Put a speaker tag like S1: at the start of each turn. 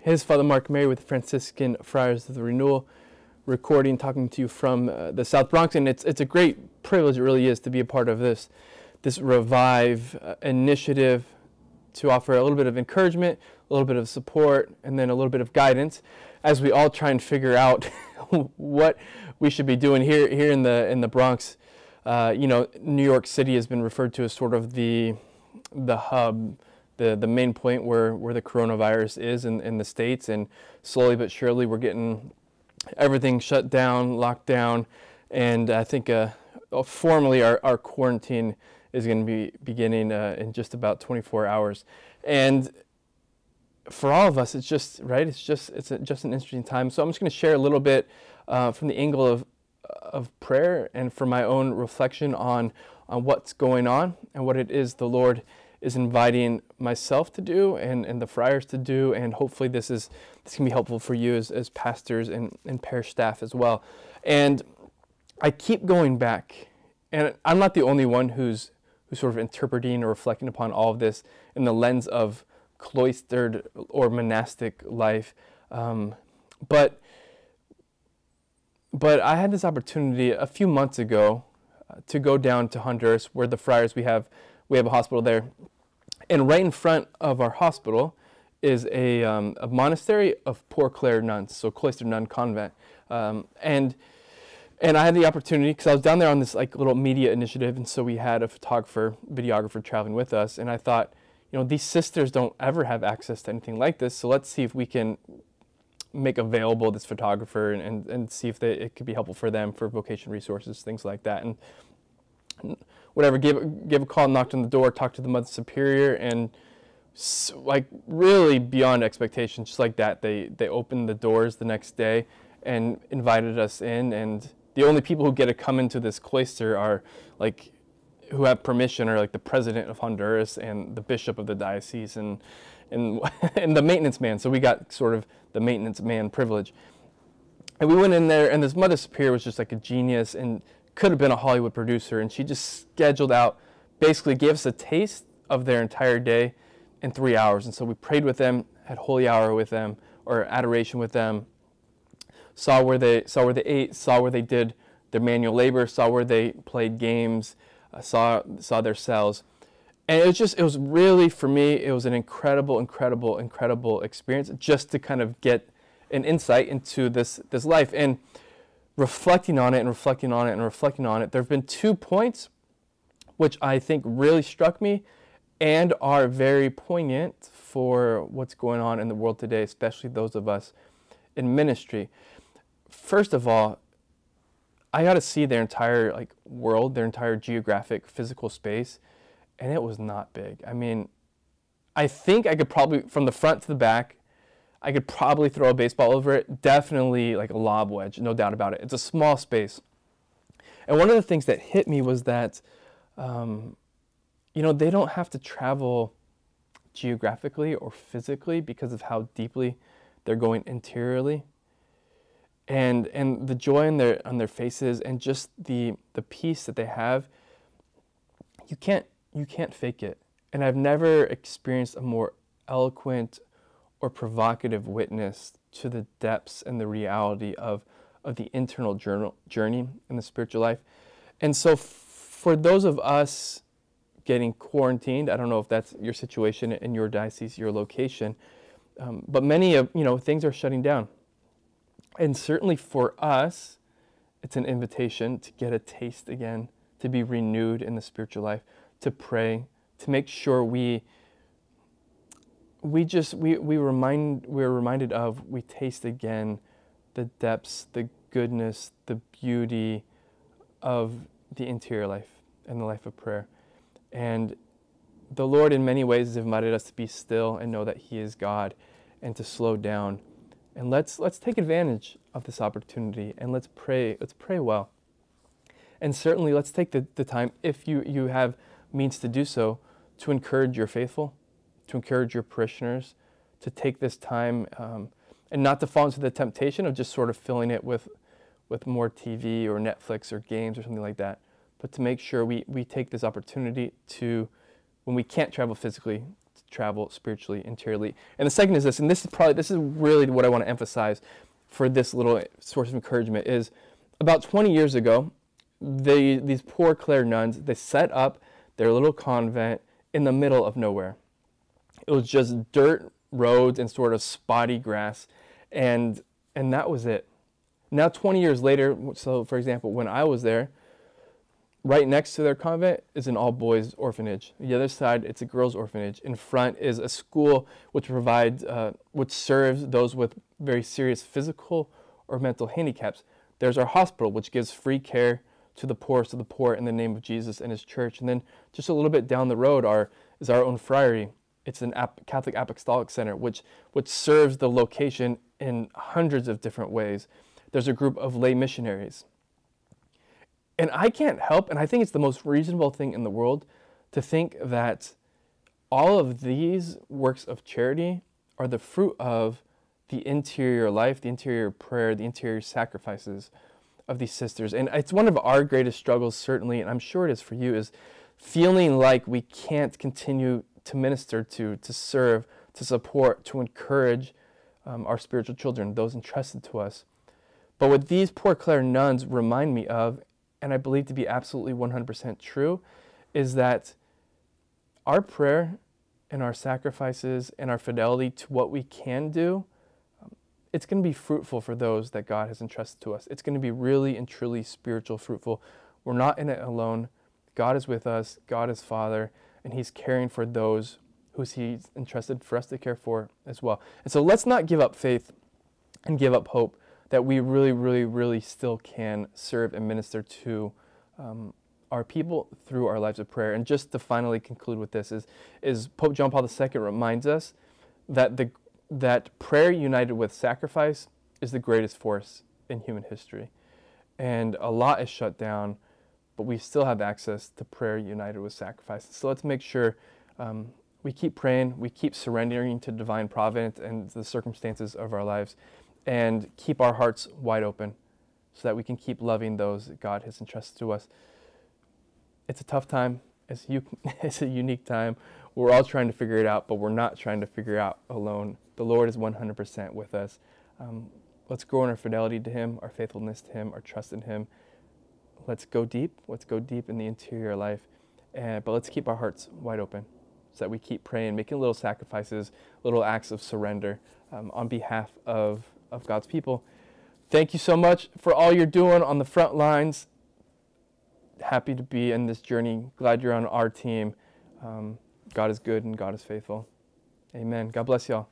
S1: His Father Mark Mary with the Franciscan Friars of the Renewal, recording, talking to you from uh, the South Bronx, and it's it's a great privilege. It really is to be a part of this this revive uh, initiative to offer a little bit of encouragement, a little bit of support, and then a little bit of guidance as we all try and figure out what we should be doing here here in the in the Bronx. Uh, you know, New York City has been referred to as sort of the the hub the, the main point where, where the coronavirus is in, in the States. And slowly but surely, we're getting everything shut down, locked down. And I think uh, uh formally our, our quarantine is going to be beginning uh, in just about 24 hours. And for all of us, it's just, right, it's just, it's a, just an interesting time. So I'm just going to share a little bit uh, from the angle of, of prayer and from my own reflection on, on what's going on and what it is the Lord is inviting myself to do and, and the friars to do. And hopefully this is this can be helpful for you as, as pastors and, and parish staff as well. And I keep going back, and I'm not the only one who's who's sort of interpreting or reflecting upon all of this in the lens of cloistered or monastic life. Um, but but I had this opportunity a few months ago uh, to go down to Honduras, where the friars we have we have a hospital there. And right in front of our hospital is a, um, a monastery of Poor Clare nuns, so cloistered nun convent. Um, and and I had the opportunity because I was down there on this like little media initiative, and so we had a photographer, videographer traveling with us, and I thought, you know, these sisters don't ever have access to anything like this, so let's see if we can make available this photographer and, and, and see if they, it could be helpful for them for vocation resources, things like that. And whatever, give, give a call, knocked on the door, talked to the Mother Superior, and like really beyond expectations, just like that, they, they opened the doors the next day and invited us in. And the only people who get to come into this cloister are like who have permission are like the president of Honduras and the bishop of the diocese and and and the maintenance man. So we got sort of the maintenance man privilege. And we went in there, and this mother superior was just like a genius, and could have been a Hollywood producer, and she just scheduled out, basically gave us a taste of their entire day in three hours. And so we prayed with them, had holy hour with them, or adoration with them, saw where they saw where they ate, saw where they did their manual labor, saw where they played games, uh, saw saw their cells. And it was just, it was really, for me, it was an incredible, incredible, incredible experience just to kind of get an insight into this, this life. And reflecting on it and reflecting on it and reflecting on it, there have been two points which I think really struck me and are very poignant for what's going on in the world today, especially those of us in ministry. First of all, I got to see their entire like world, their entire geographic physical space, and it was not big. I mean, I think I could probably from the front to the back I could probably throw a baseball over it. Definitely like a lob wedge, no doubt about it. It's a small space. And one of the things that hit me was that, um, you know, they don't have to travel geographically or physically because of how deeply they're going interiorly. And, and the joy on their, on their faces and just the, the peace that they have, you can't, you can't fake it. And I've never experienced a more eloquent, or provocative witness to the depths and the reality of, of the internal journal, journey in the spiritual life. And so, for those of us getting quarantined, I don't know if that's your situation in your diocese, your location, um, but many of you know things are shutting down. And certainly for us, it's an invitation to get a taste again, to be renewed in the spiritual life, to pray, to make sure we we just we, we remind we're reminded of we taste again the depths the goodness the beauty of the interior life and the life of prayer. And the lord in many ways has invited us to be still and know that he is god and to slow down. And let's let's take advantage of this opportunity and let's pray let's pray well. And certainly let's take the, the time if you you have means to do so to encourage your faithful to encourage your parishioners to take this time um, and not to fall into the temptation of just sort of filling it with, with more TV or Netflix or games or something like that, but to make sure we, we take this opportunity to, when we can't travel physically, to travel spiritually, interiorly. And the second is this, and this is probably this is really what I want to emphasize for this little source of encouragement is about 20 years ago, they these poor Clare nuns they set up their little convent in the middle of nowhere. It was just dirt roads and sort of spotty grass, and and that was it. Now 20 years later, so for example, when I was there, right next to their convent is an all boys orphanage. The other side, it's a girls' orphanage. In front is a school which provides, uh, which serves those with very serious physical or mental handicaps. There's our hospital, which gives free care to the poorest of the poor in the name of Jesus and His church. And then just a little bit down the road are, is our own friary. It's an Ap- Catholic Apostolic Center, which, which serves the location in hundreds of different ways. There's a group of lay missionaries and I can't help, and I think it's the most reasonable thing in the world to think that all of these works of charity are the fruit of the interior life, the interior prayer, the interior sacrifices of these sisters. And it's one of our greatest struggles, certainly, and I'm sure it is for you, is feeling like we can't continue to minister to, to serve, to support, to encourage um, our spiritual children, those entrusted to us. But what these poor Clare nuns remind me of, and I believe to be absolutely 100% true, is that our prayer and our sacrifices and our fidelity to what we can do, um, it's going to be fruitful for those that God has entrusted to us. It's going to be really and truly spiritual fruitful. We're not in it alone. God is with us, God is Father, and He's caring for those who's He's entrusted for us to care for as well. And so let's not give up faith and give up hope that we really, really, really still can serve and minister to um, our people through our lives of prayer. And just to finally conclude with this is, is Pope John Paul II reminds us that the that prayer united with sacrifice is the greatest force in human history. And a lot is shut down, but we still have access to prayer united with sacrifice. So let's make sure um, we keep praying, we keep surrendering to divine providence and the circumstances of our lives and keep our hearts wide open so that we can keep loving those that God has entrusted to us. It's a tough time. It's, it's a unique time. We're all trying to figure it out, but we're not trying to figure it out alone. The Lord is 100% with us. Um, let's grow in our fidelity to Him, our faithfulness to Him, our trust in Him. Let's go deep. Let's go deep in the interior life. And, but let's keep our hearts wide open so that we keep praying, making little sacrifices, little acts of surrender um, on behalf of of God's people. Thank you so much for all you're doing on the front lines. Happy to be in this journey. Glad you're on our team. Um, God is good and God is faithful. Amen. God bless y'all.